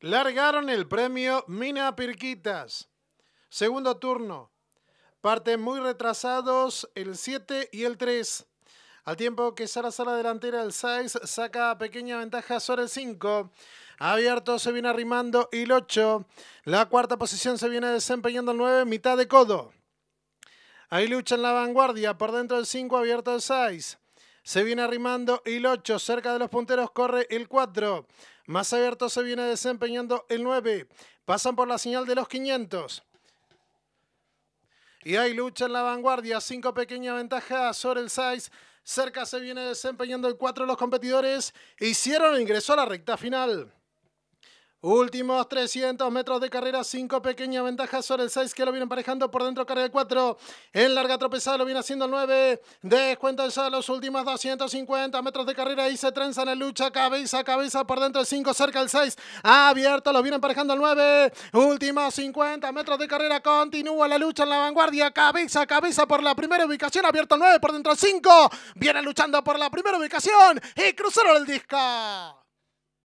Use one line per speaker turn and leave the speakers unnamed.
Largaron el premio Mina Pirquitas. Segundo turno. Parten muy retrasados el 7 y el 3. Al tiempo que Sara Sala delantera el 6 saca pequeña ventaja sobre el 5. Abierto se viene arrimando el 8. La cuarta posición se viene desempeñando el 9, mitad de codo. Ahí lucha en la vanguardia, por dentro del 5, abierto el 6. Se viene arrimando el 8, cerca de los punteros corre el 4. Más abierto se viene desempeñando el 9. Pasan por la señal de los 500. Y hay lucha en la vanguardia. 5 pequeña ventaja sobre el 6. Cerca se viene desempeñando el 4 los competidores. Hicieron ingreso a la recta final. Últimos 300 metros de carrera, 5 pequeñas ventajas sobre el 6 que lo viene emparejando por dentro, carga el 4. En larga tropezada lo viene haciendo el 9. Descuentan ya los últimos 250 metros de carrera y se trenza en la lucha, cabeza a cabeza por dentro el 5, cerca el 6. Abierto, lo viene emparejando el 9. Últimos 50 metros de carrera, continúa la lucha en la vanguardia, cabeza a cabeza por la primera ubicación, abierto el 9 por dentro el 5. Viene luchando por la primera ubicación y cruzaron el disco.